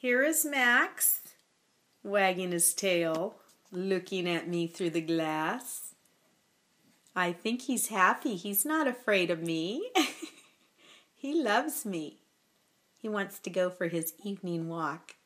Here is Max, wagging his tail, looking at me through the glass. I think he's happy. He's not afraid of me. he loves me. He wants to go for his evening walk.